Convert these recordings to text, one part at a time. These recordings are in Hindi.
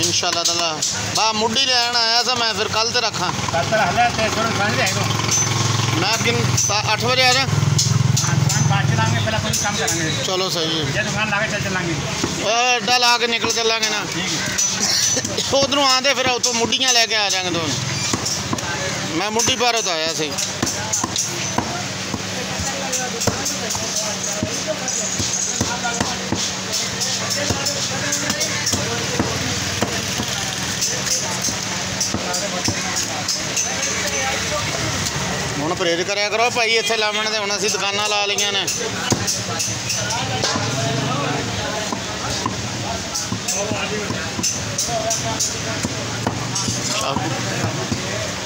इंशाल्लाह ताला बा मुड्डी लैन आया था मैं फिर कल ते रखा। कल ते रख ले ते थोड़े खाने दे दो मैं किन 8 बजे आ जा? हाँ, चलो सही है। ये चल चलांगे। ओए डल आके निकल चलांगे ना। ठीक उधरों आंदे फिर उतो मुडिया लेके आ जाएँगे दोनों। मैं मुड्डी भारत आया सही ਹੁਣ ਪਰਹੇਜ਼ ਕਰਿਆ ਕਰੋ ਭਾਈ ਇੱਥੇ ਲਾਵਣ ਦੇ ਹੁਣ ਅਸੀਂ ਦੁਕਾਨਾਂ ਲਾ ਲਈਆਂ ਨੇ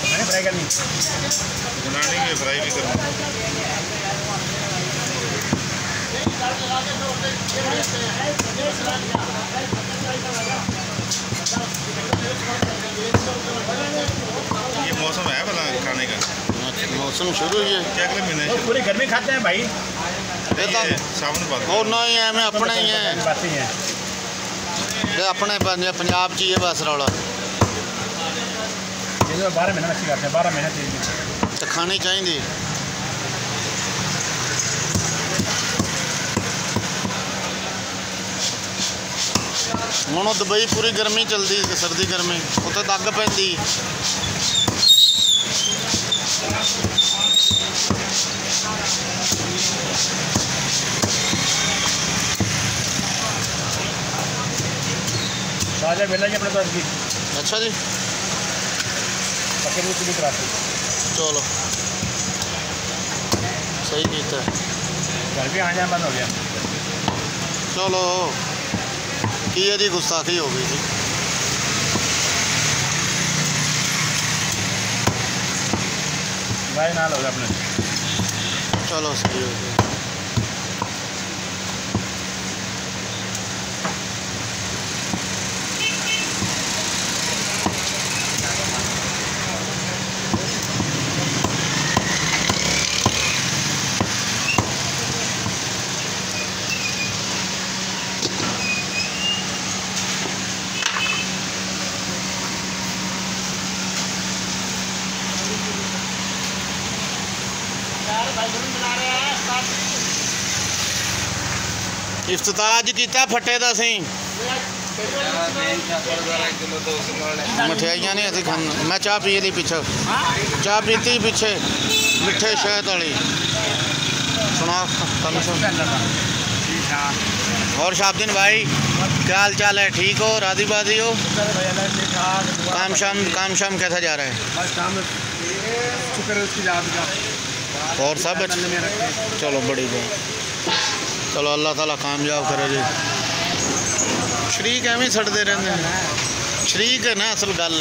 मैंने फ्राई करनी बनाने के फ्राई भी करना ਮੌਸਮ ਸ਼ੁਰੂ ਹੀ ਹੈ क्या अगले महीने और पूरी गर्मी खाते हैं भाई ਇਹ ਤਾਂ ये सावन बाद ਉਹ ਨਹੀਂ ਐਵੇਂ ਆਪਣਾ ਹੀ ਹੈ बातें हैं ਇਹ ਆਪਣੇ ਪੰਜ- ਪੰਜਾਬ 'ਚ ਹੀ ਹੈ ਬਸ ਰੌਲਾ ये तो बारह महीने मच्छी खाते हैं बारह महीने चाहिए ਤੇ ਖਾਣੀ ਚਾਹੀਦੀ ਹੁਣ ਉਹ ਦੁਬਈ ਪੂਰੀ ਗਰਮੀ ਚਲਦੀ ਸਰਦੀ ਗਰਮੀ ਉੱਥੇ ਤਾਂ ਅੱਗ ਪੈਂਦੀ ताजा मिला जी अपने पास की ਅੱਛਾ ਜੀ पक्के दूध की कराते ਚਲੋ ਸਹੀ ਕੀਤਾ घर भी आना जाना बंद हो गया ਚਲੋ ਕੀ ਇਹਦੀ ਗੁਸਤਾਖੀ ਹੋ ਗਈ ਜੀ भाई नाल हो गया अपने ਚਲੋ ਸਹੀ ਹੋ ਗਿਆ ਇਫਤਤਾਹ ਅੱਜ ਕੀਤਾ ਫੱਟੇ ਦਾ ਅਸੀਂ ਮਠਿਆਈਆਂ ਨਹੀਂ ਅਸੀਂ ਖਾਣ ਮੈਂ ਚਾਹ ਪੀ ਲਈ ਪਿੱਛੇ ਚਾਹ ਪੀਤੀ ਪਿੱਛੇ ਮਿੱਠੇ ਸ਼ਹਿਦ ਵਾਲੀ ਸੁਣਾ ਤੁਹਾਨੂੰ ਸੁਣ अंदर था ठीक ठाक और शाब्दिन भाई क्या हाल चाल है ठीक हो राधी बाधी हो भाई अल्लाह ठीक ठाक काम शाम काम शाम कैसा जा रहा है बस काम शुक्र है उसकी जात का और सब चलो बड़ी बात। चलो अल्लाह ताला कामयाब करे जी। शरीक एवं सड़ते रहते हैं शरीक है ना असल गल